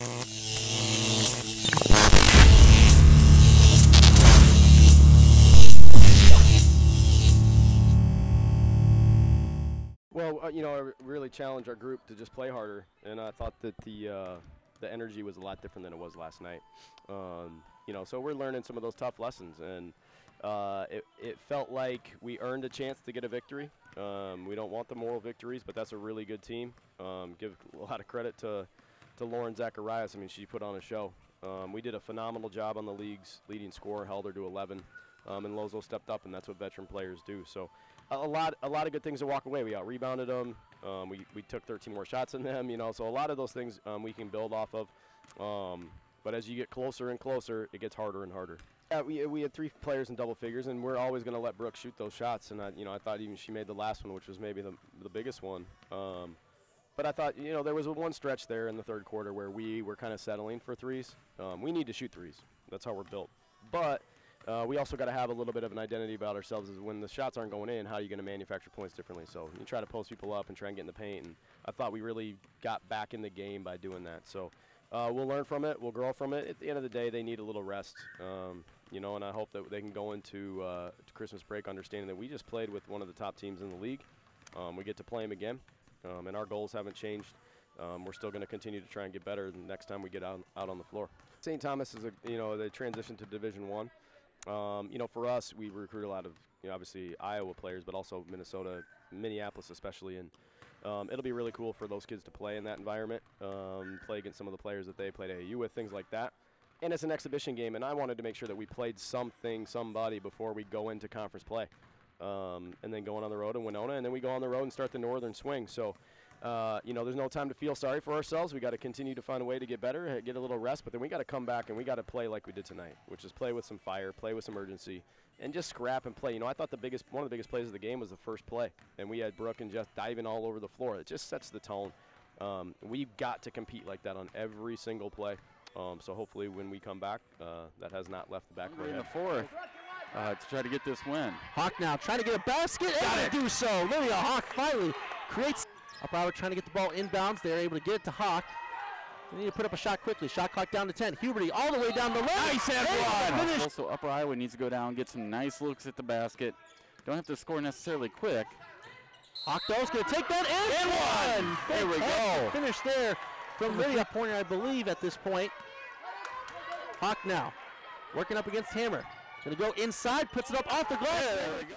Well, uh, you know, I really challenged our group to just play harder, and I thought that the uh, the energy was a lot different than it was last night. Um, you know, so we're learning some of those tough lessons, and uh, it, it felt like we earned a chance to get a victory. Um, we don't want the moral victories, but that's a really good team. Um, give a lot of credit to to Lauren Zacharias. I mean, she put on a show. Um, we did a phenomenal job on the league's leading scorer, held her to 11, um, and Lozo stepped up, and that's what veteran players do. So a, a lot, a lot of good things to walk away. We out rebounded them. Um, we, we took 13 more shots than them. You know, so a lot of those things um, we can build off of. Um, but as you get closer and closer, it gets harder and harder. Yeah, we, we had three players in double figures, and we're always going to let Brooke shoot those shots. And I, you know, I thought even she made the last one, which was maybe the, the biggest one. But I thought, you know, there was one stretch there in the third quarter where we were kind of settling for threes. Um, we need to shoot threes. That's how we're built. But uh, we also got to have a little bit of an identity about ourselves. Is when the shots aren't going in, how are you going to manufacture points differently? So you try to post people up and try and get in the paint. And I thought we really got back in the game by doing that. So uh, we'll learn from it. We'll grow from it. At the end of the day, they need a little rest. Um, you know, and I hope that they can go into uh, Christmas break understanding that we just played with one of the top teams in the league. Um, we get to play them again, um, and our goals haven't changed. Um, we're still going to continue to try and get better the next time we get out, out on the floor. St. Thomas is a you know they transition to Division One. Um, you know, for us, we recruit a lot of you know, obviously Iowa players, but also Minnesota, Minneapolis especially, and um, it'll be really cool for those kids to play in that environment, um, play against some of the players that they played AAU with, things like that. And it's an exhibition game, and I wanted to make sure that we played something, somebody before we go into conference play, um, and then going on the road in Winona, and then we go on the road and start the Northern Swing. So. Uh, you know, there's no time to feel sorry for ourselves. We got to continue to find a way to get better, uh, get a little rest, but then we got to come back and we got to play like we did tonight, which is play with some fire, play with some urgency, and just scrap and play. You know, I thought the biggest, one of the biggest plays of the game was the first play, and we had Brooke and Jeff diving all over the floor. It just sets the tone. Um, we've got to compete like that on every single play. Um, so hopefully, when we come back, uh, that has not left the back of our in the fourth uh, to try to get this win. Hawk now trying to get a basket Got and it. do so. Lydia Hawk finally creates. Upper Iowa trying to get the ball inbounds. They're able to get it to Hawk. They need to put up a shot quickly. Shot clock down to 10. Huberty all the way down the left. Nice And head the finish. one. Also, Upper Iowa needs to go down, get some nice looks at the basket. Don't have to score necessarily quick. Hawk though is going to take that and, And one. one. There we go. Finish there from Lydia Pointer, I believe, at this point. Hawk now working up against Hammer. To go inside, puts it up off the glass. There we go.